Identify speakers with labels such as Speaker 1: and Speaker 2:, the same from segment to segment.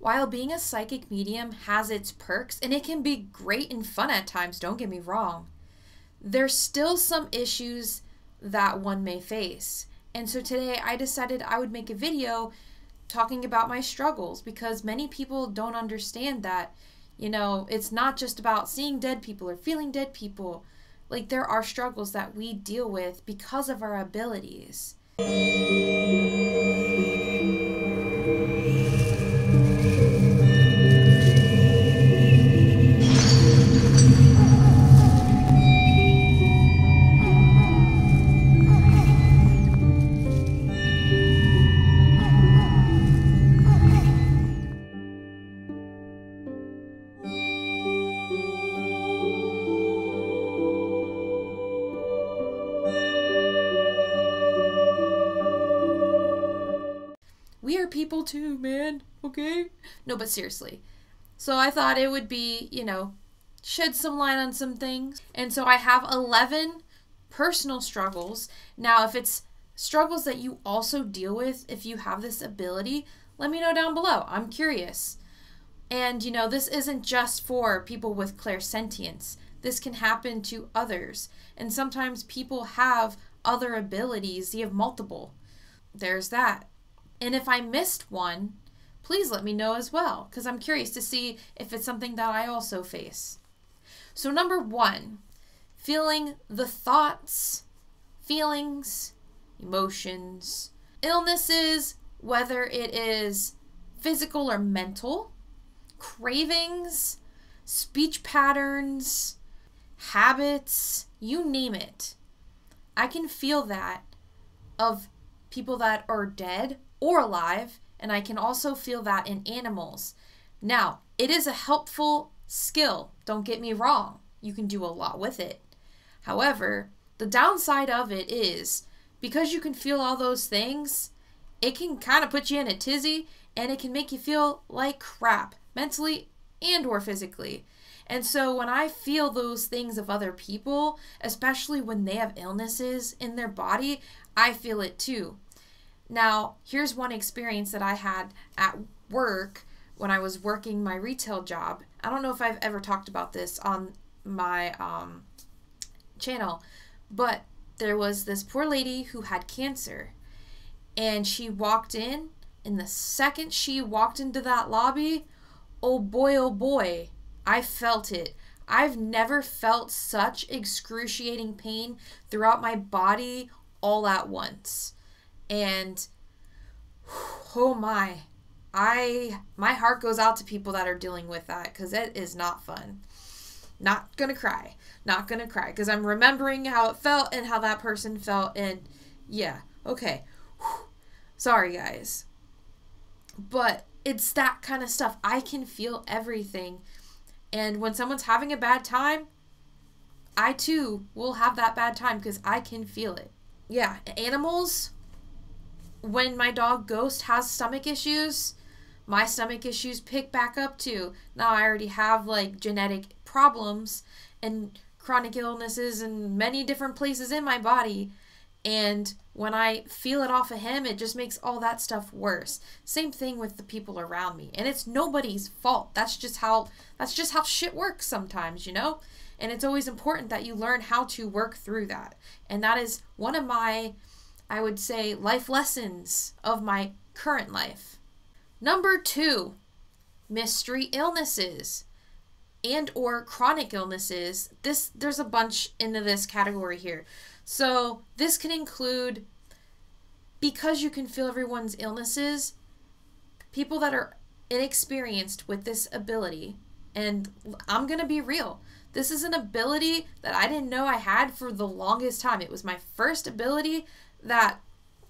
Speaker 1: While being a psychic medium has its perks and it can be great and fun at times, don't get me wrong, there's still some issues that one may face. And so today I decided I would make a video talking about my struggles because many people don't understand that, you know, it's not just about seeing dead people or feeling dead people. Like, there are struggles that we deal with because of our abilities. People too, man. Okay? No, but seriously. So I thought it would be, you know, shed some light on some things. And so I have 11 personal struggles. Now, if it's struggles that you also deal with, if you have this ability, let me know down below. I'm curious. And, you know, this isn't just for people with clairsentience. This can happen to others. And sometimes people have other abilities, you have multiple. There's that. And if I missed one, please let me know as well, because I'm curious to see if it's something that I also face. So, number one, feeling the thoughts, feelings, emotions, illnesses, whether it is physical or mental, cravings, speech patterns, habits, you name it. I can feel that of people that are dead or alive, and I can also feel that in animals. Now, it is a helpful skill, don't get me wrong. You can do a lot with it. However, the downside of it is because you can feel all those things, it can kind of put you in a tizzy and it can make you feel like crap mentally and or physically. And so when I feel those things of other people, especially when they have illnesses in their body, I feel it too. Now, here's one experience that I had at work when I was working my retail job. I don't know if I've ever talked about this on my um, channel, but there was this poor lady who had cancer. And she walked in, and the second she walked into that lobby, oh boy, oh boy, I felt it. I've never felt such excruciating pain throughout my body all at once and oh my i my heart goes out to people that are dealing with that because it is not fun. Not gonna cry not gonna cry because i'm remembering how it felt and how that person felt and yeah okay. Sorry guys. But it's that kind of stuff. I can feel everything. And when someone's having a bad time i too will have that bad time because i can feel it. Yeah animals when my dog Ghost has stomach issues, my stomach issues pick back up too. Now I already have like genetic problems and chronic illnesses in many different places in my body. And when I feel it off of him, it just makes all that stuff worse. Same thing with the people around me. And it's nobody's fault. That's just how that's just how shit works sometimes, you know? And it's always important that you learn how to work through that. And that is one of my I would say, life lessons of my current life. Number two, mystery illnesses and or chronic illnesses. This there's a bunch into this category here. So this can include because you can feel everyone's illnesses, people that are inexperienced with this ability, and I'm gonna be real. This is an ability that I didn't know I had for the longest time. It was my first ability that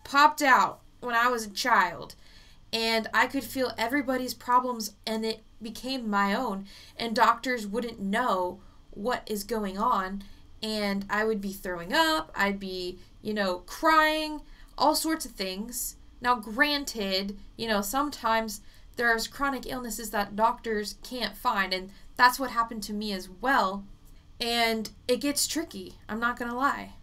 Speaker 1: popped out when I was a child and I could feel everybody's problems and it became my own and doctors wouldn't know what is going on and I would be throwing up, I'd be, you know, crying, all sorts of things. Now granted, you know, sometimes there's chronic illnesses that doctors can't find and that's what happened to me as well. And it gets tricky, I'm not going to lie.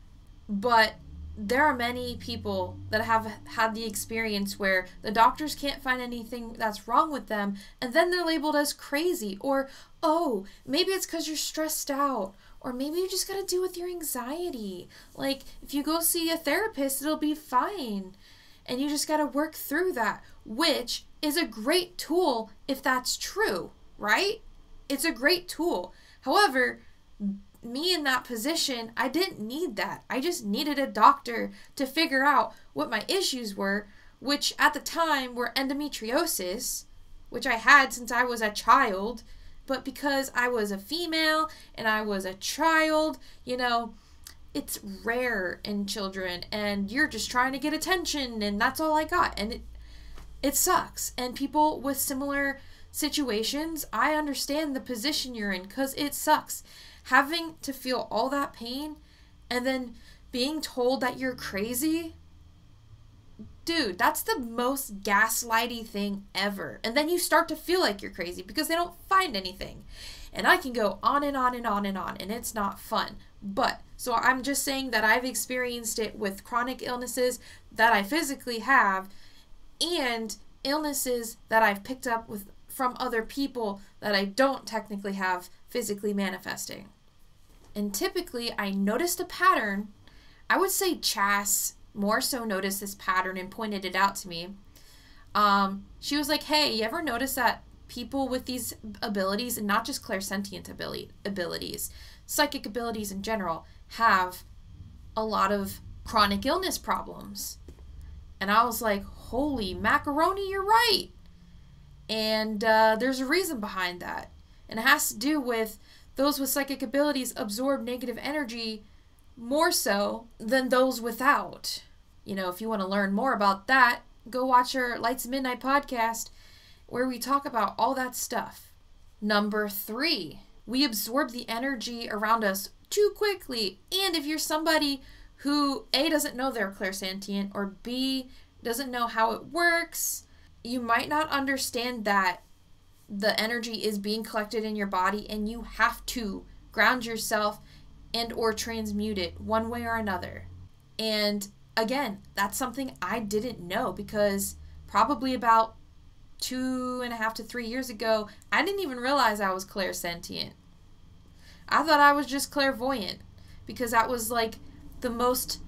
Speaker 1: But there are many people that have had the experience where the doctors can't find anything that's wrong with them and then they're labeled as crazy or oh maybe it's because you're stressed out or maybe you just got to deal with your anxiety. Like if you go see a therapist it'll be fine. And you just got to work through that which is a great tool if that's true right? It's a great tool. However me in that position, I didn't need that. I just needed a doctor to figure out what my issues were, which at the time were endometriosis, which I had since I was a child. But because I was a female and I was a child, you know, it's rare in children and you're just trying to get attention and that's all I got. And it, it sucks. And people with similar situations, I understand the position you're in because it sucks having to feel all that pain and then being told that you're crazy dude that's the most gaslighty thing ever. And then you start to feel like you're crazy because they don't find anything. And i can go on and on and on and on and it's not fun. But so i'm just saying that i've experienced it with chronic illnesses that i physically have and illnesses that i've picked up with from other people that i don't technically have physically manifesting and typically, I noticed a pattern. I would say Chas more so noticed this pattern and pointed it out to me. Um, she was like, Hey, you ever notice that people with these abilities, and not just clairsentient ability, abilities, psychic abilities in general, have a lot of chronic illness problems? And I was like, Holy macaroni, you're right. And uh, there's a reason behind that. And it has to do with those with psychic abilities absorb negative energy more so than those without. You know, if you want to learn more about that, go watch our Lights Midnight podcast where we talk about all that stuff. Number three, we absorb the energy around us too quickly. And if you're somebody who A doesn't know they're clairsentient or B doesn't know how it works, you might not understand that the energy is being collected in your body and you have to ground yourself and or transmute it one way or another. And again that's something i didn't know because probably about two and a half to three years ago i didn't even realize i was clairsentient. I thought i was just clairvoyant because that was like the most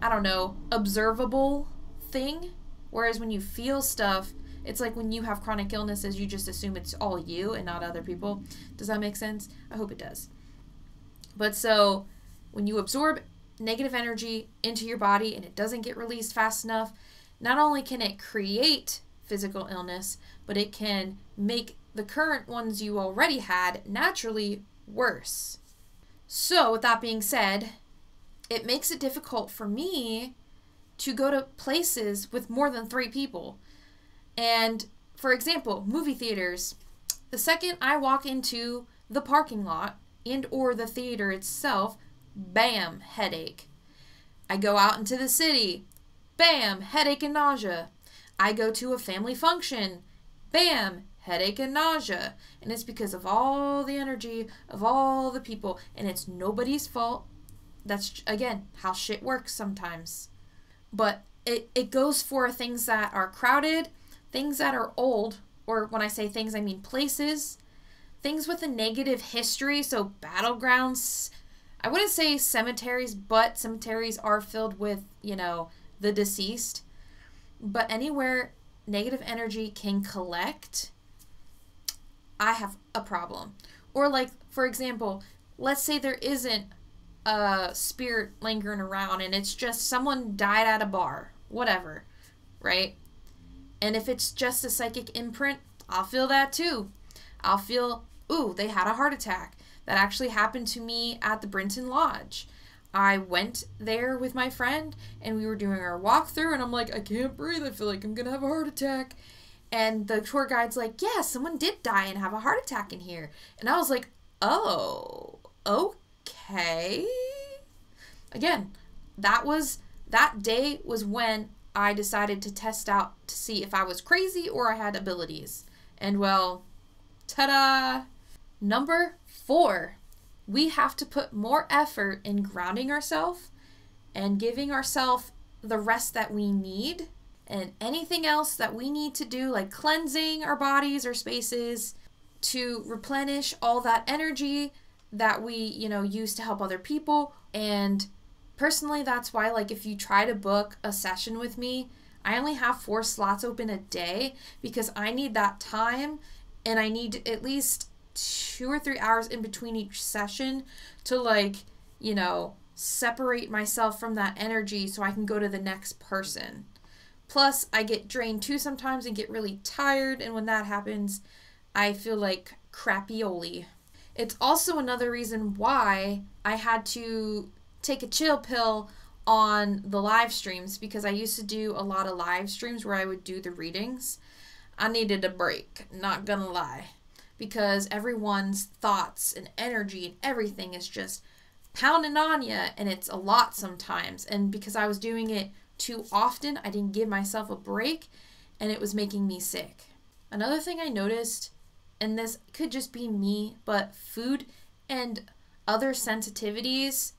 Speaker 1: i don't know observable thing. Whereas when you feel stuff it's like when you have chronic illnesses, you just assume it's all you and not other people. Does that make sense? I hope it does. But so when you absorb negative energy into your body and it doesn't get released fast enough, not only can it create physical illness, but it can make the current ones you already had naturally worse. So, with that being said, it makes it difficult for me to go to places with more than three people. And for example, movie theaters. The second I walk into the parking lot and or the theater itself, bam, headache. I go out into the city, bam, headache and nausea. I go to a family function, bam, headache and nausea. And it's because of all the energy of all the people, and it's nobody's fault. That's, again, how shit works sometimes. But it, it goes for things that are crowded things that are old, or when I say things, I mean places, things with a negative history, so battlegrounds. I wouldn't say cemeteries, but cemeteries are filled with, you know, the deceased. But anywhere negative energy can collect, I have a problem. Or, like, for example, let's say there isn't a spirit lingering around and it's just someone died at a bar, whatever, right? And if it's just a psychic imprint, I'll feel that too. I'll feel, ooh, they had a heart attack. That actually happened to me at the Brinton Lodge. I went there with my friend and we were doing our walkthrough, and I'm like, I can't breathe. I feel like I'm gonna have a heart attack. And the tour guide's like, Yeah, someone did die and have a heart attack in here. And I was like, Oh, okay. Again, that was that day was when I decided to test out to see if I was crazy or I had abilities. And well, ta da! Number four, we have to put more effort in grounding ourselves and giving ourselves the rest that we need and anything else that we need to do, like cleansing our bodies or spaces to replenish all that energy that we, you know, use to help other people. And personally, that's why, like, if you try to book a session with me, I only have four slots open a day because I need that time and I need at least two or three hours in between each session to, like, you know, separate myself from that energy so I can go to the next person. Plus, I get drained too sometimes and get really tired, and when that happens, I feel like crappy-oli. It's also another reason why I had to take a chill pill on the live streams because I used to do a lot of live streams where I would do the readings. I needed a break, not gonna lie, because everyone's thoughts and energy and everything is just pounding on you, and it's a lot sometimes. And because I was doing it too often. I didn't give myself a break and it was making me sick. Another thing I noticed, and this could just be me, but food and other sensitivities,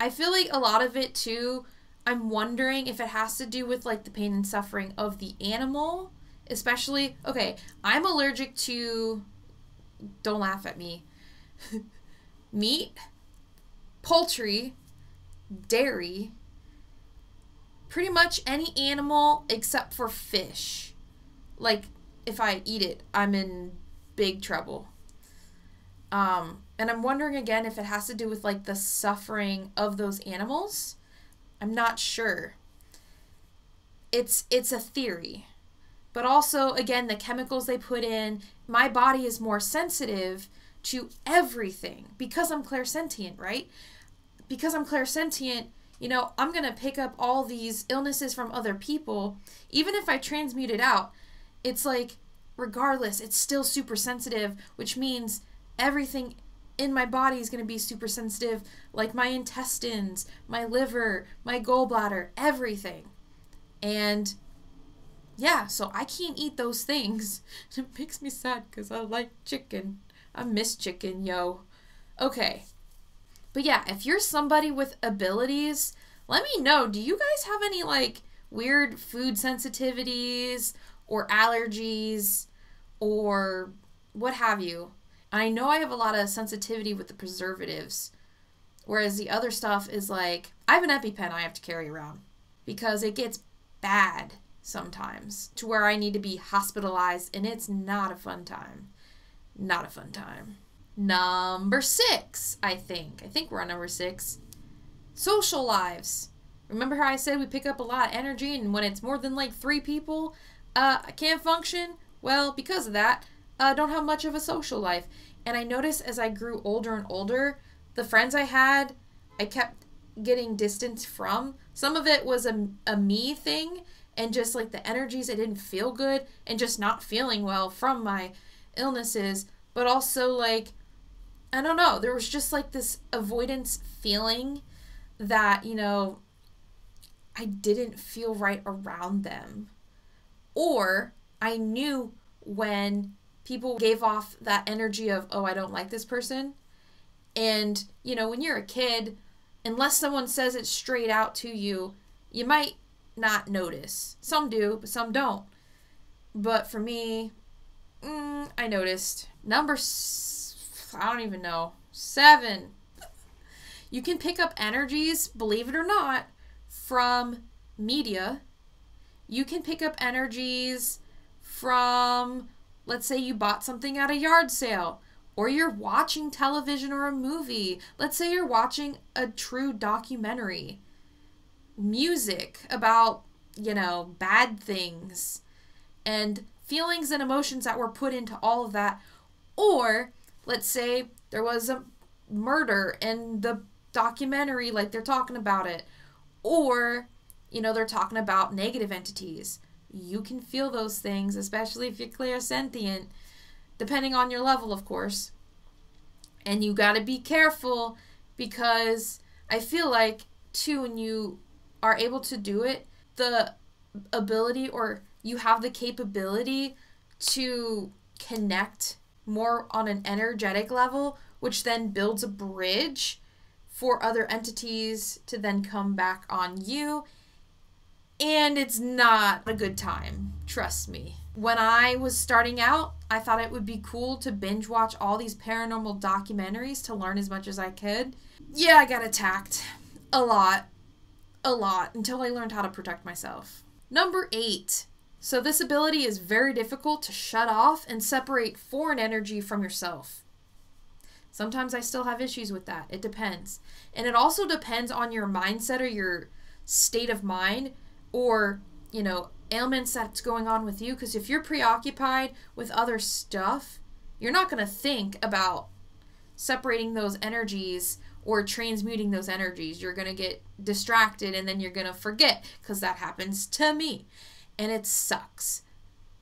Speaker 1: I feel like a lot of it too, I'm wondering if it has to do with like the pain and suffering of the animal, especially, okay, I'm allergic to, don't laugh at me, meat, poultry, dairy, pretty much any animal except for fish. Like if I eat it, I'm in big trouble. Um, and I'm wondering again if it has to do with like the suffering of those animals. I'm not sure. It's it's a theory. But also again the chemicals they put in, my body is more sensitive to everything because I'm clairsentient, right? Because I'm clairsentient, you know, I'm going to pick up all these illnesses from other people. Even if I transmute it out, it's like, regardless, it's still super sensitive, which means everything in my body is going to be super sensitive, like my intestines, my liver, my gallbladder, everything. And yeah, so I can't eat those things. It makes me sad because I like chicken. I miss chicken, yo. Okay, but yeah, if you're somebody with abilities, let me know. Do you guys have any like weird food sensitivities or allergies or what have you? I know I have a lot of sensitivity with the preservatives, whereas the other stuff is like I have an EpiPen I have to carry around because it gets bad sometimes to where I need to be hospitalized and it's not a fun time. Not a fun time. Number six, I think. I think we're on number six. Social lives. Remember how I said we pick up a lot of energy, and when it's more than like three people, uh, I can't function? Well, because of that, uh, don't have much of a social life. And I noticed as I grew older and older, the friends I had, I kept getting distance from. Some of it was a, a me thing, and just like the energies, I didn't feel good, and just not feeling well from my illnesses, but also like I don't know. There was just like this avoidance feeling that, you know, I didn't feel right around them. Or I knew when people gave off that energy of, oh, I don't like this person. And, you know, when you're a kid, unless someone says it straight out to you, you might not notice. Some do, but some don't. But for me, mm, I noticed. Number I don't even know. Seven. You can pick up energies, believe it or not, from media. You can pick up energies from, let's say, you bought something at a yard sale, or you're watching television or a movie. Let's say you're watching a true documentary. Music about, you know, bad things and feelings and emotions that were put into all of that. Or let's say there was a murder in the documentary, like they're talking about it, or, you know, they're talking about negative entities. You can feel those things, especially if you're clairsentient, depending on your level, of course. And you got to be careful because I feel like, too, when you are able to do it, the ability or you have the capability to connect more on an energetic level, which then builds a bridge for other entities to then come back on you. And it's not a good time, trust me. When I was starting out, I thought it would be cool to binge watch all these paranormal documentaries to learn as much as I could. Yeah, I got attacked. A lot. A lot until I learned how to protect myself. Number eight. So, this ability is very difficult to shut off and separate foreign energy from yourself. Sometimes I still have issues with that. It depends. And it also depends on your mindset or your state of mind or, you know, ailments that's going on with you. Because if you're preoccupied with other stuff, you're not going to think about separating those energies or transmuting those energies. You're going to get distracted and then you're going to forget because that happens to me. And it sucks.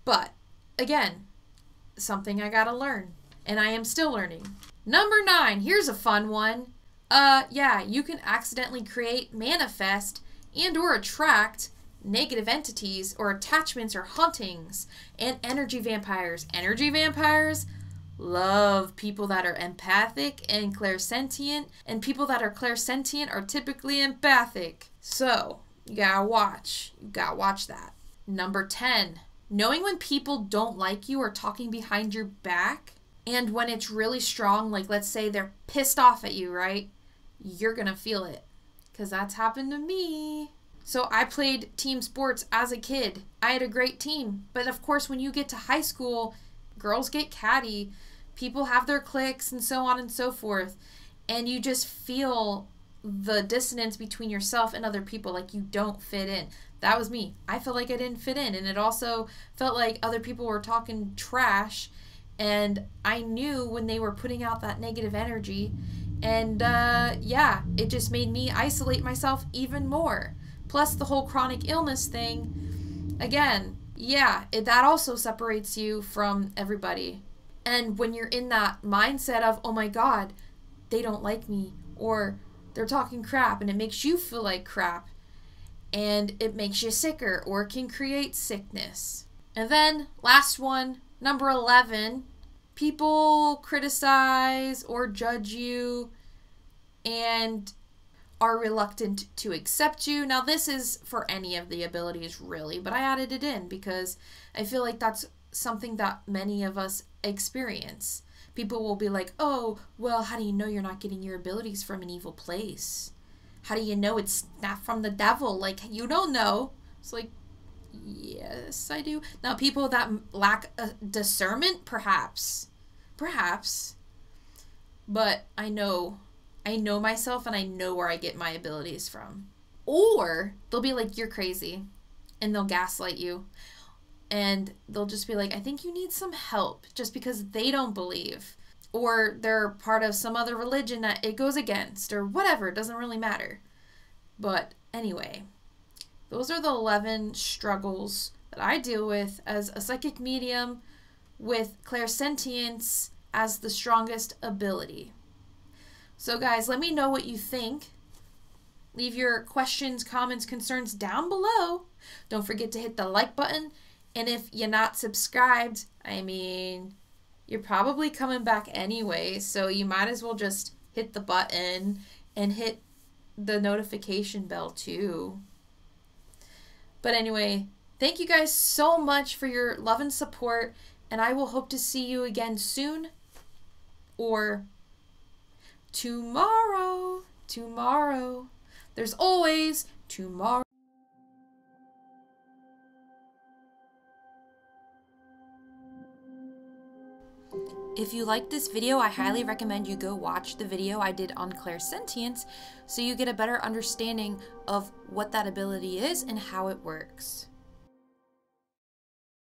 Speaker 1: But again, something I got to learn. And I am still learning. Number nine, here's a fun one. Uh, yeah, you can accidentally create, manifest, and or attract negative entities or attachments or hauntings and energy vampires. Energy vampires love people that are empathic and clairsentient, and people that are clairsentient are typically empathic. So, you gotta watch. You gotta watch that. Number 10, knowing when people don't like you or talking behind your back and when it's really strong, like let's say they're pissed off at you, right? You're to feel it because that's happened to me. So I played team sports as a kid. I had a great team. But of course, when you get to high school, girls get catty, people have their cliques, and so on and so forth. And you just feel the dissonance between yourself and other people, like you don't fit in. That was me. I felt like I didn't fit in. And it also felt like other people were talking trash and I knew when they were putting out that negative energy. And uh, yeah, it just made me isolate myself even more. Plus, the whole chronic illness thing, again, yeah, it, that also separates you from everybody. And when you're in that mindset of, oh my God, they don't like me, or they're talking crap, and it makes you feel like crap, and it makes you sicker, or can create sickness. And then, last one, Number 11, people criticize or judge you and are reluctant to accept you. Now, this is for any of the abilities, really, but I added it in because I feel like that's something that many of us experience. People will be like, oh, well, how do you know you're not getting your abilities from an evil place? How do you know it's not from the devil? Like, you don't know. It's like, Yes, I do. Now, people that lack a discernment, perhaps. Perhaps. But I know. I know myself and I know where I get my abilities from. Or they'll be like, you're crazy. And they'll gaslight you. And they'll just be like, I think you need some help just because they don't believe. Or they're part of some other religion that it goes against, or whatever. It doesn't really matter. But anyway, those are the 11 struggles that I deal with as a psychic medium with clairsentience as the strongest ability. So, guys, let me know what you think. Leave your questions, comments, concerns down below. Don't forget to hit the like button. And if you're not subscribed, I mean, you're probably coming back anyway, so you might as well just hit the button and hit the notification bell too. But anyway, thank you guys so much for your love and support, and I will hope to see you again soon or tomorrow. Tomorrow. There's always tomorrow. If you liked this video, I highly recommend you go watch the video I did on clairsentience so you get a better understanding of what that ability is and how it works.